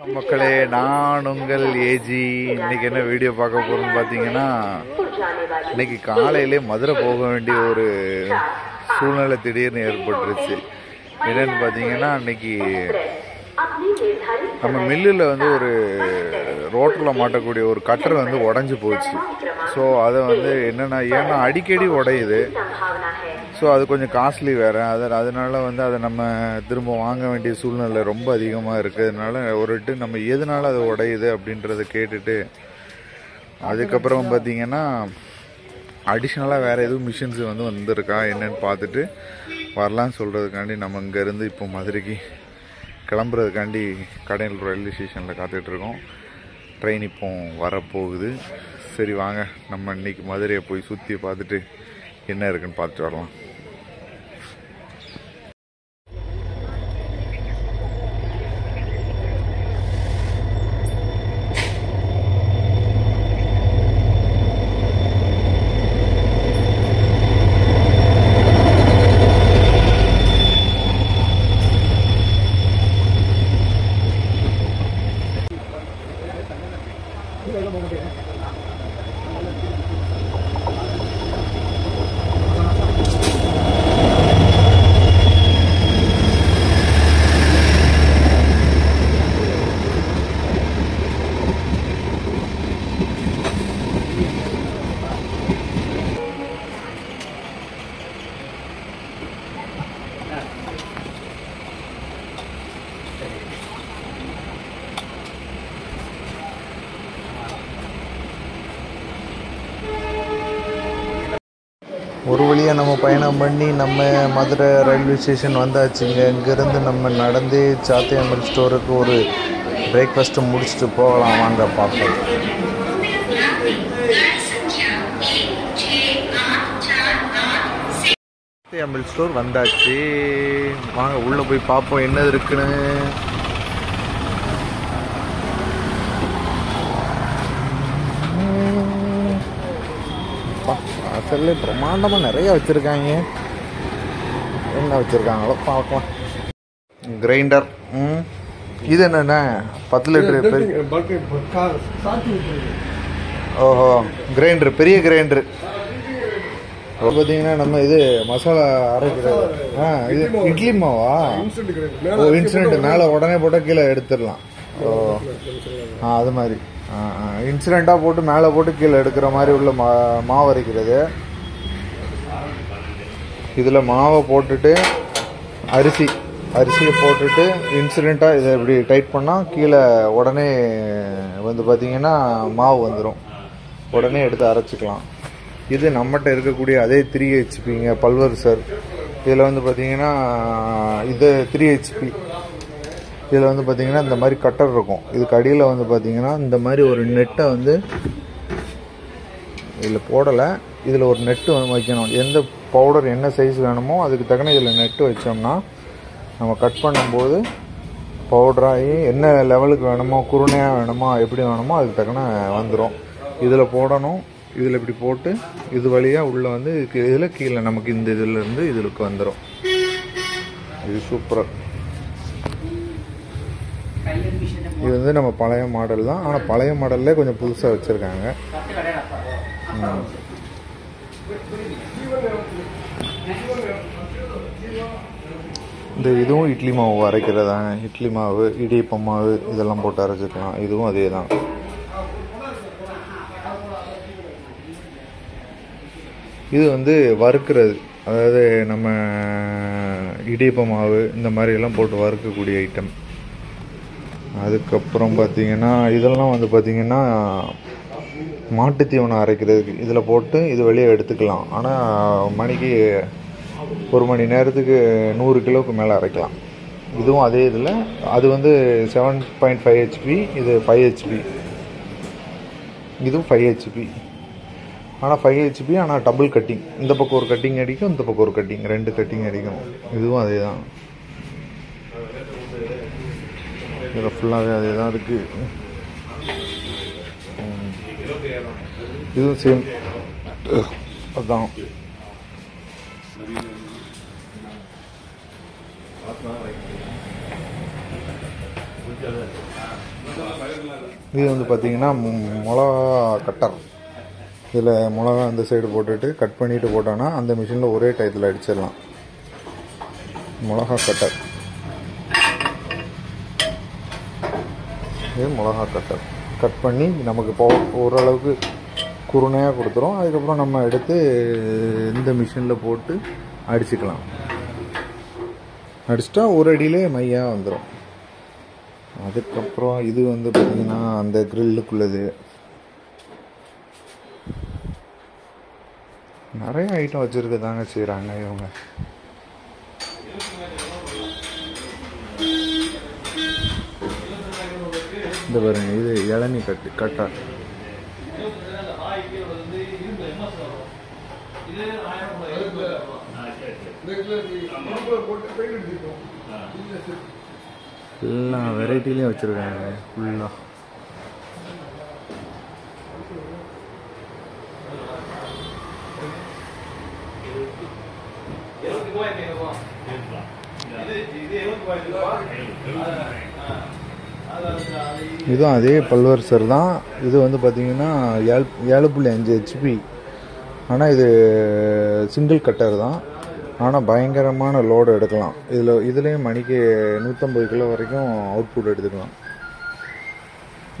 மக்களே நான் உங்கள் ஏஜி இன்னைக்கு என்ன வீடியோ பார்க்க போறோம்னு பார்த்தீங்கன்னா இன்னைக்கு காலையிலே மதுரை போக வேண்டிய ஒரு சூழ்நிலை திடீர்னு ஏற்பட்டுருச்சு. என்னன்னு பார்த்தீங்கன்னா இன்னைக்கு நம்ம மில்லில் வந்து ஒரு ரோட்டில் மாட்டக்கூடிய ஒரு கட்டர் வந்து உடஞ்சி போச்சு. ஸோ அதை வந்து என்னென்னா ஏன்னா அடிக்கடி உடையுது. ஸோ அது கொஞ்சம் காஸ்ட்லி வேறு. அது அதனால வந்து அதை நம்ம திரும்ப வாங்க வேண்டிய சூழ்நிலை ரொம்ப அதிகமாக இருக்கிறதுனால ஒருட்டு நம்ம எதனால அது உடையுது அப்படின்றத கேட்டுட்டு அதுக்கப்புறம் பார்த்தீங்கன்னா அடிஷ்னலாக வேறு எதுவும் மிஷின்ஸ் வந்து வந்திருக்கா? என்னன்னு பார்த்துட்டு வரலான்னு சொல்கிறதுக்காண்டி நம்ம இங்கேருந்து இப்போ மதுரைக்கு கிளம்புறதுக்காண்டி கடையில் ரயில்வே ஸ்டேஷனில் காத்துட்ருக்கோம் ட்ரெயின் இப்போ வரப்போகுது. சரி வாங்க நம்ம இன்னைக்கு மதுரையை போய் சுற்றி பார்த்துட்டு என்ன இருக்குன்னு பார்த்துட்டு வரலாம் ஒரு வழியாக நம்ம பயணம் பண்ணி நம்ம மதுரை ரயில்வே ஸ்டேஷன் வந்தாச்சுங்க. இங்கேருந்து நம்ம நடந்தே சாத்தியம்மன் ஸ்டோருக்கு ஒரு பிரேக்ஃபாஸ்ட்டு முடிச்சுட்டு போகலாம். வாங்க பார்ப்போம். சாத்தியம்மன் ஸ்டோர் வந்தாச்சு. வாங்க உள்ளே போய் பார்ப்போம். என்னது இருக்குன்னு. வாசல்ல பிரம்மாண்டமாக நிறைய வச்சுருக்காங்க. என்ன வச்சுருக்காங்களோ பார்க்கலாம். கிரைண்டர் ம். இது என்னென்ன? பத்து லிட்டர் ஓஹோ கிரைண்டர் பெரிய கிரைண்டர் பார்த்தீங்கன்னா நம்ம இது மசாலா அரைக்கிறது. ஆ இது இட்லி மாவா. ஓ இன்சிடென்ட் மேலே உடனே போட்டால் கீழே எடுத்துடலாம். ஓ. ஆ அது மாதிரி. இன்சிடெண்ட்டாக போட்டு மேலே போட்டு கீழே எடுக்கிற மாதிரி உள்ள மா மாவு அரைக்கிறது. இதில் மாவை போட்டுட்டு அரிசி அரிசியை போட்டுட்டு இன்சிடெண்ட்டாக இதை இப்படி டைட் பண்ணால் கீழே உடனே வந்து பார்த்திங்கன்னா மாவு வந்துடும் உடனே எடுத்து அரைச்சிக்கலாம். இது நம்மகிட்ட இருக்கக்கூடிய அதே த்ரீ ஹெச்பிங்க பல்வர் சார் இதில் வந்து பார்த்திங்கன்னா இது த்ரீ ஹெச்பி இதில் வந்து பார்த்திங்கன்னா இந்த மாதிரி கட்டர் இருக்கும். இதுக்கு அடியில் வந்து பார்த்திங்கன்னா இந்த மாதிரி ஒரு நெட்டை வந்து இதில் போடலை. இதில் ஒரு நெட்டு வந்து வைக்கணும். எந்த பவுடர் என்ன சைஸ் வேணுமோ அதுக்கு தக்கன இதில் நெட்டு வச்சோம்னா நம்ம கட் பண்ணும்போது பவுடராகி என்ன லெவலுக்கு வேணுமோ குருணையாக வேணுமோ எப்படி வேணுமோ அதுக்கு தக்கன வந்துடும் இதில் போடணும். இதில் இப்படி போட்டு இது வழியாக உள்ளே வந்து இதில் கீழே நமக்கு இந்த இதிலேருந்து இதுக்கு வந்துடும் இது சூப்பராக இது வந்து நம்ம பழைய மாடல் தான். ஆனால் பழைய மாடல்லே கொஞ்சம் புதுசாக வச்சுருக்காங்க. இந்த இதுவும் இட்லி மாவு அரைக்கிறதாங்க. இட்லி மாவு இடியப்பம் மாவு இதெல்லாம் போட்டு அரைச்சிக்கலாம் இதுவும் அதே தான். இது வந்து வறுக்கிறது. அதாவது நம்ம இடியப்ப மாவு இந்த மாதிரி எல்லாம் போட்டு வறுக்கக்கூடிய ஐட்டம் அதுக்கப்புறம் பார்த்தீங்கன்னா இதெல்லாம் வந்து பார்த்தீங்கன்னா மாட்டு தீவனம் அரைக்கிறதுக்கு இதில் போட்டு இது வெளியே எடுத்துக்கலாம். ஆனால் மணிக்கு ஒரு மணி நேரத்துக்கு நூறு கிலோவுக்கு மேலே அரைக்கலாம். இதுவும் அதே இதில். அது வந்து செவன் பாயிண்ட் ஃபைவ் ஹெச்பி இது ஃபைவ் ஹெச்பி இதுவும் ஃபைவ் ஹெச்பி ஆனால் ஃபைவ் ஹெச்பி ஆனால் டபுள் கட்டிங் இந்த பக்கம் ஒரு கட்டிங் அடிக்கும் இந்த பக்கம் ஒரு கட்டிங் ரெண்டு கட்டிங் அடிக்கும். இதுவும் அதே தான் இதில் ஃபுல்லாகவே அதே தான் இருக்குது இதுவும் சேம் அதான். இது வந்து பார்த்தீங்கன்னா மிளகா கட்டர் இதில் மிளகா அந்த சைடு போட்டுட்டு கட் பண்ணிட்டு போட்டோன்னா அந்த மிஷினில் ஒரே டயத்தில் அடிச்சிடலாம். மிளகா கட்டர் இது மிளகா கட்டர் கட் பண்ணி நமக்கு போ ஓரளவுக்கு குருணையாக கொடுத்துரும். அதுக்கப்புறம் நம்ம எடுத்து இந்த மிஷினில் போட்டு அடிச்சுக்கலாம். அடிச்சிட்டா ஒரு அடியிலே மையாக வந்துடும் அதுக்கப்புறம் இது வந்து பார்த்திங்கன்னா அந்த க்ரில்லுக்குள்ளது. நிறைய ஐட்டம் வச்சுருக்கதாங்க செய்கிறாங்க இவங்க. இந்த பாருங்க இது இளநி கட்டு கட்டா. எல்லா வெரைட்டிலையும் வச்சுருக்காங்க ஃபுல்லாக இதுவும் அதே பல்வர்சர் தான். இது வந்து பார்த்தீங்கன்னா ஏழு ஏழு புள்ளி அஞ்சு ஹெச்பி ஆனால் இது சிங்கிள் கட்டர் தான். ஆனால் பயங்கரமான லோடு எடுக்கலாம். இதில் இதுலேயும் மணிக்கு நூற்றம்பது கிலோ வரைக்கும் அவுட்புட் எடுத்துக்கலாம்.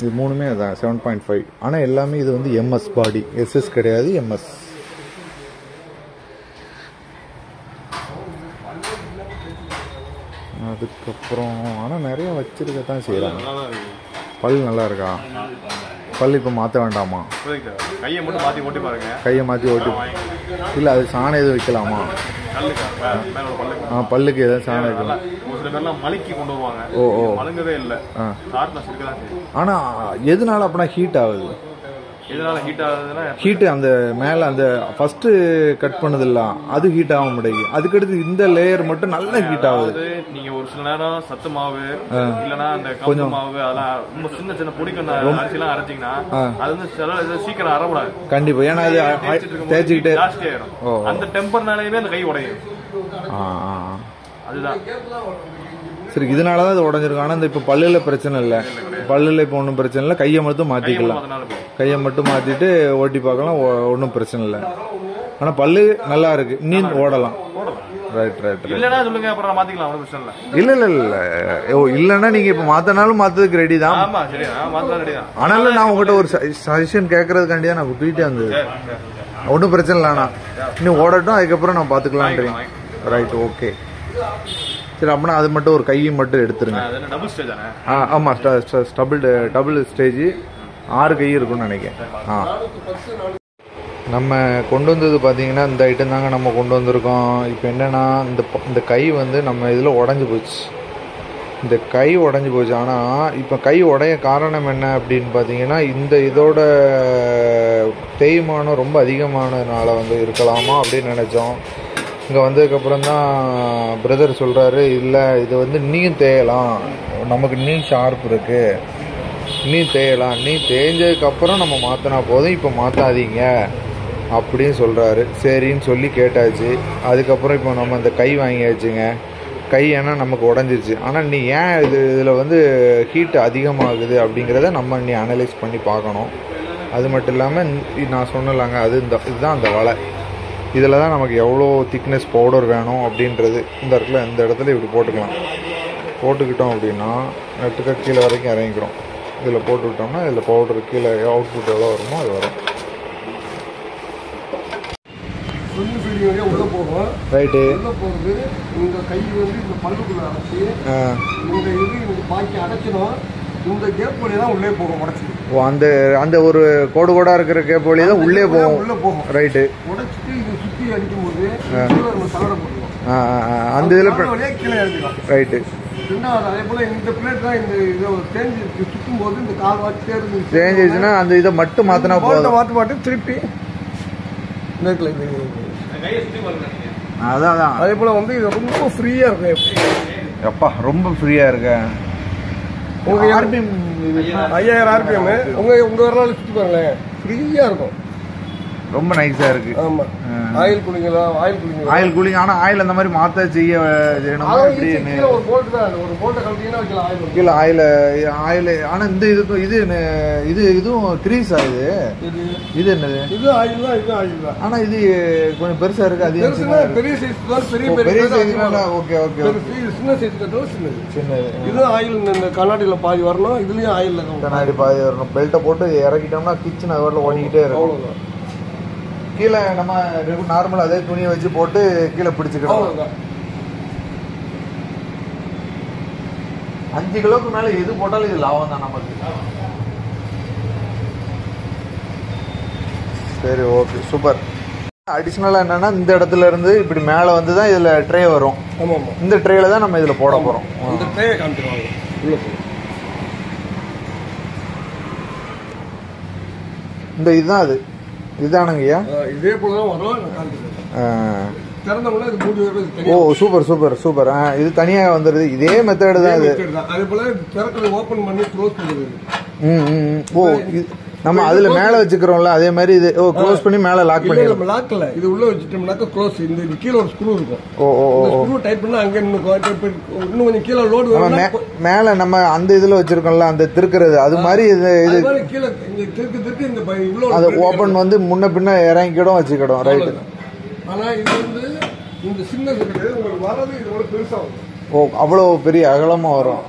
இது மூணுமே அதான் செவன் பாயிண்ட் ஃபைவ் ஆனால் எல்லாமே இது வந்து எம்எஸ் பாடி எஸ்எஸ் கிடையாது எம்எஸ் அதுக்கப்புறம் ஆனால் நிறைய வச்சிருக்க தான் செய்கிறாங்க பல் நல்லா இருக்கா பல் இப்போ மாற்ற வேண்டாமா? கையை மட்டும் மாத்தி ஓட்டி பாருங்க. கையை மாற்றி ஓட்டி. இல்லை அது சாணம் எதுவும் வைக்கலாமா? ஆ பல்லுக்கு எதாவது சாணம் வைக்கலாம். ஓ ஓ. மழுங்கவே இல்ல. ஆனால் எதனால அப்படின்னா ஹீட் ஆகுது? ஹீட் அந்த மேலே அந்த ஃபஸ்ட்டு கட் பண்ணதில்லாம் அது ஹீட் ஆக மாட்டேங்குது. அதுக்கடுத்து இந்த லேயர் மட்டும் நல்லா ஹீட் ஆகுது. நீங்க சில நேரம் சத்து மாவு இல்லனா அந்த கம்பு மாவு அதெல்லாம் ரொம்ப சின்ன சின்ன பொடிக்கண்ண அரிசி எல்லாம் அரைச்சிங்கன்னா அது வந்து சில சீக்கிரம் அறக்கூடாது. கண்டிப்பாக ஏன்னா அது தேய்ச்சிக்கிட்டே ஜாஸ்தி ஆயிரும். அந்த டெம்பர்னாலேயே அந்த கை உடையும். அதுதான். சரி இதனால தான் இது உடஞ்சிருக்கும். ஆனால் இந்த இப்போ பல்லில் பிரச்சனை இல்லை. பல்லில் இப்போ ஒன்றும் பிரச்சனை இல்லை. கையை மட்டும் மாற்றிக்கலாம் கையை மட்டும் மாற்றிட்டு ஓட்டி பார்க்கலாம். ஒன்றும் பிரச்சனை இல்லை. ஆனால் பல்லு நல்லா இருக்கு. நீ ஓடலாம். ரைட் ரைட் ரைட் இல்லன்னா சொல்லுங்க அப்புறம் மாத்திக்கலாம் ஒன்றும் பிரச்சனை இல்ல. இல்லை இல்லை இல்லை. ஓ இல்லைன்னா நீங்கள் இப்போ மாற்றினாலும் மாற்றதுக்கு ரெடி தான். ஆமா சரி மாத்தலாம் ரெடி தான். ஆனாலும் நான் உங்ககிட்ட ஒரு சஜஷன் கேட்கறதுக்காண்டி தான் நான் தூக்கிட்டே வந்தது. ஒன்றும் பிரச்சனை இல்லைண்ணா இன்னும் ஓடட்டும் அதுக்கப்புறம் நான் பார்த்துக்கலான்றீங்க ரைட் ஓகே சரி அப்படின்னா அது மட்டும் ஒரு கையை மட்டும் எடுத்துருங்க. ஆ ஆமாம் டபுள் டபுள் ஸ்டேஜ் ஆறு கை இருக்கும்னு நினைக்கிறேன். ஆ. நம்ம கொண்டு வந்தது பார்த்தீங்கன்னா இந்த ஐட்டம் தாங்க நம்ம கொண்டு வந்திருக்கோம். இப்போ என்னென்னா இந்த இந்த கை வந்து நம்ம இதில் உடஞ்சி போச்சு. இந்த கை உடஞ்சி போச்சு. ஆனால் இப்போ கை உடைய காரணம் என்ன அப்படின்னு பார்த்தீங்கன்னா இந்த இதோட தேய்மானம் ரொம்ப அதிகமானதுனால வந்து இருக்கலாமா அப்படின்னு நினச்சோம். இங்கே வந்ததுக்கப்புறம் தான் பிரதர் சொல்கிறாரு இல்லை இது வந்து நீயும் தேயலாம். நமக்கு நீ ஷார்ப் இருக்குது நீ தேயலாம். நீ தேஞ்சதுக்கப்புறம் நம்ம மாற்றினா போதும். இப்போ மாற்றாதீங்க அப்படின்னு சொல்கிறாரு சரின்னு சொல்லி கேட்டாச்சு. அதுக்கப்புறம் இப்போ நம்ம இந்த கை வாங்கியாச்சுங்க. கை ஏன்னா நமக்கு உடஞ்சிருச்சு. ஆனால் நீ ஏன் இது இதில் வந்து ஹீட் அதிகமாகுது அப்படிங்கிறத நம்ம நீ அனலைஸ் பண்ணி பார்க்கணும். அது மட்டும் இல்லாமல் நான் சொன்னலாங்க அது இந்த இதுதான் அந்த வலை. இதில் தான் நமக்கு எவ்வளோ திக்னஸ் பவுடர் வேணும் அப்படின்றது. இந்த இடத்துல இந்த இடத்துல இப்படி போட்டுக்கலாம். போட்டுக்கிட்டோம் அப்படின்னா நெட்டுக்க கீழே வரைக்கும் இறங்கிக்கிறோம். இதில் போட்டுக்கிட்டோம்னா இதில் பவுடர் கீழே அவுட்புட் எவ்வளோ வருமோ அது வரும். ஃபீடிங் வழியாக உள்ளே போகும். ரைட்டு உள்ளே போகிறது இந்த கை வந்து இந்த பல்லுக்குள்ளே அடைச்சி இந்த இது இந்த பாக்கி அடைச்சிடும். இந்த கேப் தான் உள்ளே போகும் உடச்சி. ஓ அந்த அந்த ஒரு கோடு கோடாக இருக்கிற கேப் வழி தான் உள்ளே போகும். உள்ளே போகும். ரைட்டு உடைச்சிட்டு இது சுற்றி அடிக்கும்போது தளர போட்டுருவோம். அந்த இதில் கீழே இறங்கிடும். ரைட்டு ரெண்டாவது அதே போல் இந்த பிளேட் தான் இந்த இதை தேஞ்சு சுற்றும் போது இந்த கால் வாட்டி தேர்ந்து அந்த இதை மட்டும் மாற்றினா போதும். மாற்றி மாட்டி திருப்பி நீங்க. அதான் அதான். அதே போல் வந்து இது ரொம்ப ஃப்ரீயாக இருக்கும் எப்பா ரொம்ப ஃப்ரீயாக இருக்க? உங்க ஆர்பிஎம் ஐயாயிரம். ஆர்பிஎம் உங்க உங்க வரலாறு சுற்றி பாருங்களேன். ஃப்ரீயாக இருக்கும். ரொம்ப நைஸா இருக்கு. ஆமா. ஆயில் குளிக்கலாம் ஆயில் குளிக்கலாம் ஆயில் கூலிங் ஆனா ஆயில் அந்த மாதிரி மாத்த செய்ய எப்படி ஒரு போல்ட் தான். ஒரு போல்ட்டை கழட்டிங்கன்னா வைக்கலாம் ஆயில். கீழே ஆயில் ஆயில் ஆனா இந்த இதுக்கும் இது இது இதுவும் கிரீஸ் ஆகுது இது? என்னது? இது ஆயில் தான் இது ஆயில் தான். ஆனா இது கொஞ்சம் பெருசா இருக்கு அது? பெரிய சைஸ் தான் பெரிய பெரிய சைஸ்னால ஓகே ஓகே சின்ன சைஸ் கட்டுறது சின்னது. சின்னது இது ஆயில் இந்த கண்ணாடியில பாதி வரணும் இதுலயும் ஆயில் கண்ணாடி பாதி வரணும். பெல்ட்டை போட்டு இறக்கிட்டோம்னா கிச்சன் அது வரல ஓடிக்கிட்டே இருக்கும். கீழே நம்ம நார்மல் அதே துணியை வச்சு போட்டு கீழே அவ்வளவுதான். அஞ்சு கிலோக்கு மேல எது போட்டாலும் இது லாபம் தான் நமக்கு. சரி ஓகே சூப்பர் அடிஷ்னலாக என்னன்னா இந்த இடத்துல இருந்து இப்படி மேலே வந்து தான் இதில் ட்ரே வரும். இந்த ட்ரேல தான் நம்ம இதில் போட போகிறோம் இந்த ட்ரேயை காமிச்சிருவாங்க. உள்ள இந்த இதுதான் அது. இதுதானுங்கய்யா இதே போல தான் வரும் ஓ சூப்பர் சூப்பர் சூப்பர். ஆ இது தனியாக வந்துடுது இதே மெத்தடு தான் இது. தான். அதே போல திறக்கிறது ஓபன் பண்ணி க்ளோஸ் பண்ணுறது ம் ம். ஓ இது நம்ம அதில் மேலே வச்சுக்கிறோம்ல அதே மாதிரி இது ஓ க்ளோஸ் பண்ணி மேலே லாக் பண்ணிடலாம் நம்ம லாக்ல இது உள்ள வச்சுட்டோம்னாக்க க்ளோஸ் இந்த கீழே ஒரு ஸ்க்ரூ இருக்கும். ஓ ஓ ஓ இந்த ஸ்க்ரூ டைட் பண்ணா அங்க இன்னும் இன்னும் கொஞ்சம் கீழே லோடு நம்ம வரும்னா மே- மேல நம்ம அந்த இதுல வச்சிருக்கோம்ல அந்த திருக்கிறது அது மாதிரி இது இது கீழே இங்க திருக்கு திருக்கு இந்த இவ்வளவு அது ஓபன் வந்து முன்ன பின்ன இறங்கிக்கிடும் வச்சுக்கிடும் ரைட். ஆனா இது வந்து இந்த சின்ன உங்களுக்கு வர்றது இதோட பெருசா வரும். ஓ அவ்வளவு பெரிய அகலமா வரும்.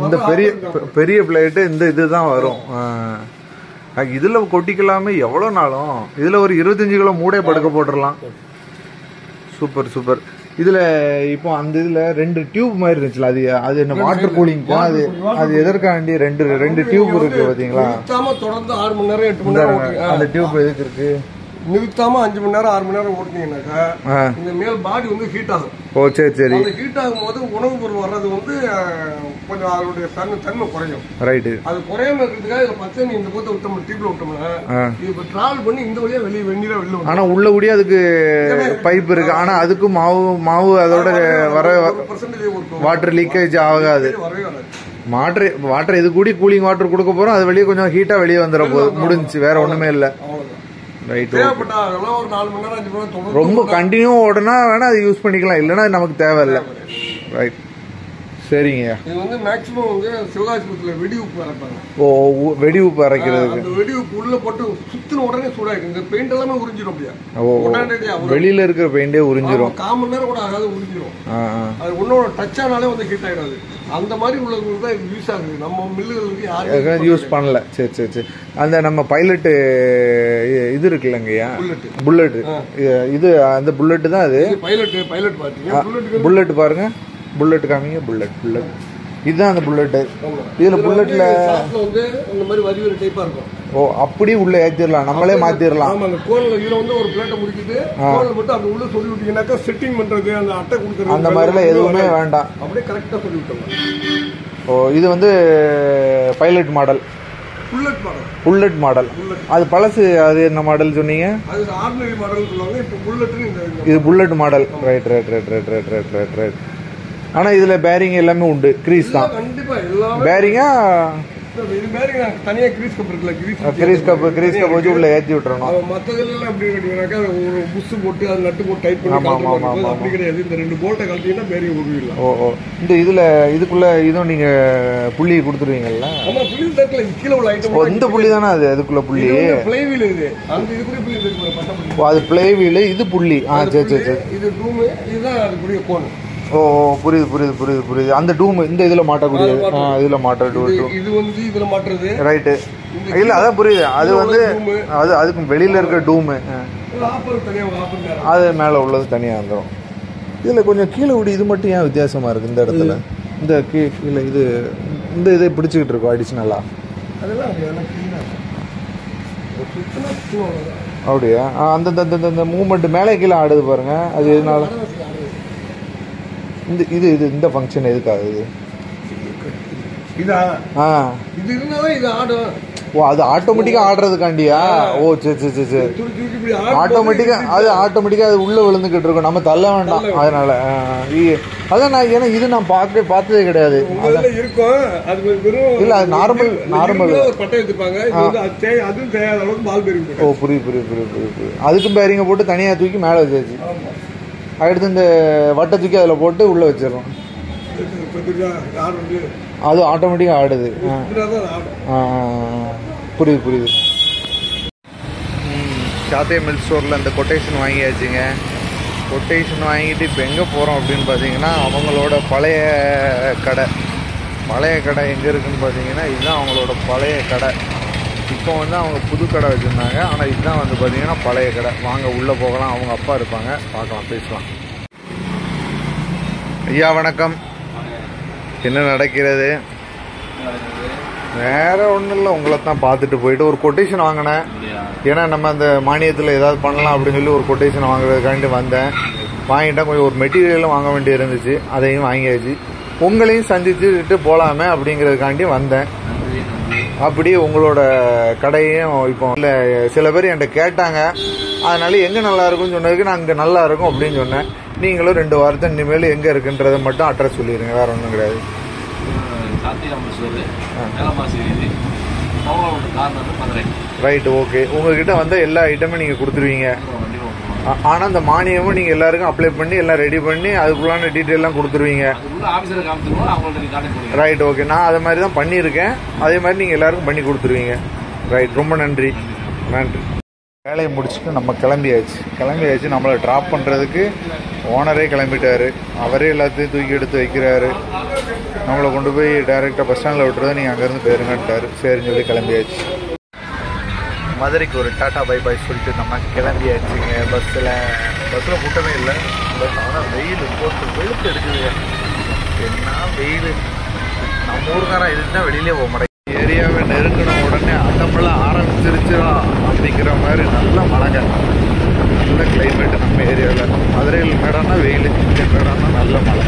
இந்த பெரிய பெரிய பிளேட்டு இந்த இதுதான் வரும். இதுல கொட்டிக்கலாமே எவ்வளவு நாளும்? இதுல ஒரு இருபத்தஞ்சு கிலோ மூடை படுக்க போட்டுடலாம் சூப்பர் சூப்பர். இதுல இப்போ அந்த இதுல ரெண்டு டியூப் மாதிரி இருந்துச்சுல அது அது என்ன வாட்டர் கூலிங் அது அது எதற்காண்டி ரெண்டு ரெண்டு டியூப் இருக்கு பாத்தீங்களா? தொடர்ந்து ஆறு மணி நேரம் எட்டு மணி நேரம் அந்த டியூப் எதுக்கு இருக்கு? நிறுத்தாம அஞ்சு மணி நேரம் ஆறு மணி நேரம் ஓட்டுனீங்கன்னாக்கா. இந்த மேல் பாடி வந்து ஹீட் ஆகும். ஓ சரி சரி. அந்த ஹீட் ஆகும் போது உணவுப் பொருள் வர்றது வந்து கொஞ்சம் அதனுடைய தன்மை தன்மை குறையும். ரைட்டு அது குறையாம இருக்கிறதுக்காக இதுல பச்சை நீ இந்த போத்த விட்டோம் டியூப்ல விட்டோம்னா இப்ப டிராவல் பண்ணி இந்த வழியா வெளியே வெந்நீரா வெளில ஆனா உள்ள கூடிய அதுக்கு பைப் இருக்கு. ஆனா அதுக்கும் மாவு மாவு அதோட வர வாட்டர் லீக்கேஜ் ஆகாது. வாட்டர் வாட்டர் இது கூடி கூலிங் வாட்டர் கொடுக்க போறோம். அது வெளியே கொஞ்சம் ஹீட்டா வெளியே வந்துட போகுது முடிஞ்சுச்சு. வேற ஒண்ணுமே இல்ல. ரைட் ரொம்ப கண்டினியூ ஓடுனா வேணா அது யூஸ் பண்ணிக்கலாம். இல்லைன்னா நமக்கு தேவையில்லை. ரைட் சரிங்கய்யா இது வந்து மேக்சிமம் வந்து சிவகாசிபுரத்துல வெடி உப்பு அரைப்பாங்க. ஓ உ- வெடி உப்பு அரைக்கிறதுக்கு. அந்த வெடி உப்பு உள்ள போட்டு சுத்தின உடனே சூடாயிடும். இந்த பெயிண்ட் எல்லாமே உறிஞ்சிடும் அப்படியா. ஓ வெளியில இருக்கிற பெயிண்டே கால் மணி நேரம் கூட ஆகாது உறிஞ்சிடும் அது ஒன்னோட டச் ஆனாலே வந்து ஹீட் ஆயிடாது. அந்த மாதிரி உள்ளவங்களுக்கு தான் யூஸ் ஆகுது. நம்ம மில்லுகளுக்கு யாரும் யூஸ் பண்ணல. சரி சரி சரி. அந்த நம்ம பைலட்டு இது இருக்குல்லங்கய்யா Bullet. புல்லட் இது அந்த புல்லட் தான் அது. பைலட் பைலட் புல்லட்டுக்கு புல்லட் பாருங்க. புல்லட் காமிங்க புல்லட் புல்லட் இதுதான் அந்த புல்லட் இதுல புல்லட்ல ஷாப்ல வந்து இந்த மாதிரி வரி இருக்கும். ஓ அப்படியே உள்ள ஏத்திடலாம். நம்மளே மாத்திரலாம் ஆமா அந்த கோல்ல இதுல வந்து ஒரு பிளேட்டை முடிக்கிட்டு கோல்ல மட்டும் அப்படி உள்ள சொல்லி விட்டீங்கன்னாக்கா செட்டிங் பண்றது அந்த அட்டை கொடுக்கறது அந்த மாதிரிலாம் எதுவுமே வேண்டாம். அப்படியே கரெக்டா சொல்லி விட்டோம் ஓ இது வந்து pilot model bullet model bullet model அது பழசு அது என்ன மாடல் சொன்னீங்க? அது ஆர்டினரி மாடல் சொல்லுவாங்க. இப்போ இந்த- இது bullet model right right right right right right right right ஆனா இதுல பேரிங் எல்லாமே உண்டு. கிரீஸ் தான். பேரிங்கா இது மாதிரி நான் தனியா கிரீஸ் கப் இருக்குல்ல grease grease cup grease cup வச்சு உள்ள ஏத்தி விட்டுறணும். மத்ததெல்லாம் எப்படி கேட்டீங்கன்னாக்கா ஒரு புஷ் போட்டு அது நட்டு போட்டு டைட் பண்ணி அப்படி கிடையாது. இந்த ரெண்டு போல்ட்டை கழட்டிங்கன்னா பெரிய உருவிடலாம். ஓ ஓ. இந்த இதுல இதுக்குள்ள இதுவும் நீங்க புள்ளி கொடுத்துருவீங்கல்ல? ஆமா புள்ளி தட்டில் கீழே உள்ள ஐட்டம் இந்த புள்ளி தானே அது அதுக்குள்ள புள்ளி? பிளைவீல் இது. அந்த புள்ளி இருக்கு அது பிளே வீல் இது புள்ளி. ஆ சரி சரி சரி. இது டூமு இதுதான் அதுக்குரிய கோன் ஓ புரியுது புரியுது புரியுது புரியுது. அந்த டூம் இந்த இதுல மாட்டக்கூடியது இதுல மாட்ட டூ இது வந்து இதுல மாட்டுறது. ரைட்டு இல்ல அதான் புரியுது. அது வந்து அது அதுக்கு வெளியில இருக்க டூமு அது மேல உள்ளது தனியா வந்துடும் இதுல கொஞ்சம் கீழே விடி இது மட்டும் ஏன் வித்தியாசமா இருக்கு இந்த இடத்துல? இந்த கீ- கீழே இது இந்த இதை பிடிச்சிக்கிட்டு இருக்கும் அடிஷ்னலா அதெல்லாம் அப்படி அதெல்லாம் clean ஆ இருக்கும். ஒரு சுத்தமா சுத்தமா அவ்வளவுதான். அப்படியா? அந்த அந்த- மூமெண்ட் மேலே கீழே ஆடுது பாருங்க. அது எதனால? இந்த இது இது இந்த ஃபங்க்ஷன் எதுக்காக இது? இதா? ஆ. இது ஆடும் ஓ அது ஆட்டோமேட்டிக்கா ஆடுறதுக்காண்டியா? ஓ சரி சரி சரி சரி. தூக்கி தூக்கி இப்படி ஆடும் ஆட்டோமேட்டிக்கா அது ஆட்டோமேட்டிக்கா அது உள்ள விழுந்துகிட்டு இருக்கும். நம்ம தள்ள வேண்டாம். அதனால அதான் நான் ஏன்னா இது நான் பார்க்க பார்த்ததே கிடையாது. இருக்கும். அது இல்ல, அது பட்டை எடுத்துப்பாங்க. அதுவும் அளவுக்கு பால் பெரியும் ஓ புரியுது புரியுது புரியுது புரியுது. புரியுது அதுக்கும் பேரிங்க போட்டு தனியாக தூக்கி மேலே வச்சாச்சு. அடுத்து இந்த வட்டை தூக்கி அதில் போட்டு உள்ளே வச்சிடறோம். அது ஆட்டோமேட்டிக்காக ஆடுது. புரியுது புரியுது. சாத்தே மில் ஸ்டோரில் இந்த கொட்டேஷன் வாங்கியாச்சுங்க. கொட்டேஷன் வாங்கிட்டு இப்போ எங்கே போகிறோம் அப்படின்னு பார்த்தீங்கன்னா அவங்களோட பழைய கடை. பழைய கடை எங்கே இருக்குதுன்னு பார்த்தீங்கன்னா இதுதான் அவங்களோட பழைய கடை. இப்போ வந்து அவங்க புது கடை வச்சுருந்தாங்க. ஆனால் இதுதான் வந்து பார்த்தீங்கன்னா பழைய கடை. வாங்க உள்ளே போகலாம். அவங்க அப்பா இருப்பாங்க. பார்க்கலாம் பேசலாம். ஐயா வணக்கம். என்ன நடக்கிறது? வேறு ஒன்றும் இல்லை. உங்களை தான் பார்த்துட்டு போயிட்டு ஒரு கொட்டேஷன் வாங்கினேன். ஏன்னா நம்ம அந்த மானியத்தில் ஏதாவது பண்ணலாம் அப்படின்னு சொல்லி ஒரு கொட்டேஷன் வாங்குறதுக்காண்டி வந்தேன். வாங்கிட்டேன். கொஞ்சம் ஒரு மெட்டீரியலும் வாங்க வேண்டி இருந்துச்சு அதையும் வாங்கியாச்சு. உங்களையும் சந்திச்சுட்டு போகலாமே அப்படிங்கிறதுக்காண்டி வந்தேன். அப்படியே உங்களோட கடையும் இப்போ இல்லை சில பேர் என்கிட்ட கேட்டாங்க. அதனால எங்கே நல்லா இருக்கும்னு சொன்னதுக்கு நான் இங்கே நல்லா இருக்கும் அப்படின்னு சொன்னேன். நீங்களும் ரெண்டு வாரத்தை இனிமேல் எங்கே இருக்குன்றதை மட்டும் அட்ரஸ் சொல்லிடுங்க. வேற ஒன்றும் கிடையாது. ரைட் ஓகே உங்ககிட்ட வந்த எல்லா ஐட்டமும் நீங்கள் கொடுத்துருவீங்க. கண்டிப்பாக ஆ- ஆனா அந்த மானியமும் நீங்க எல்லாருக்கும் அப்ளை பண்ணி எல்லாம் ரெடி பண்ணி அதுக்குள்ளான டீட்டெயில் எல்லாம் கொடுத்துருவீங்க. ரைட் ஓகே நான் அது மாதிரி தான் பண்ணியிருக்கேன். அதே மாதிரி நீங்க எல்லாருக்கும் பண்ணி கொடுத்துருவீங்க. ரைட் ரொம்ப நன்றி. நன்றி. வேலையை முடிச்சுட்டு நம்ம கிளம்பியாச்சு. கிளம்பியாச்சு நம்மளை ட்ராப் பண்ணுறதுக்கு ஓனரே கிளம்பிட்டாரு. அவரே எல்லாத்தையும் தூக்கி எடுத்து வைக்கிறாரு. நம்மளை கொண்டு போய் டைரெக்டாக பஸ் ஸ்டாண்டில் விட்டுறது நீங்கள் அங்கேருந்து போயிருங்கன்ட்டாரு சரின்னு சொல்லி கிளம்பியாச்சு. மதுரைக்கு ஒரு டாட்டா பை பாய் சொல்லிட்டு நம்ம கிளம்பியாச்சுங்க. பஸ்ஸில் பஸ்ஸில் கூட்டமே இல்லை. பட் ஆனால் வெயில் போட்டு வெளுத்து எடுக்குதுங்க என்ன வெயில்? நம்ம ஊருக்காரன் இதுதான் வெளியிலே போக மாட்டேங்க ஏரியாவை நெருங்கின உடனே அடம்பெல்லாம் ஆரம்பிச்சிருச்சா அப்படிங்கிற மாதிரி நல்ல மழைங்க. நல்ல கிளைமேட்டு நம்ம ஏரியாவில் மதுரையில் மேடம்னா வெயில். மேடம்னா நல்ல மழை.